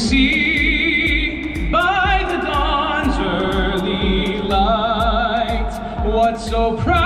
see by the dawn's early light what so proud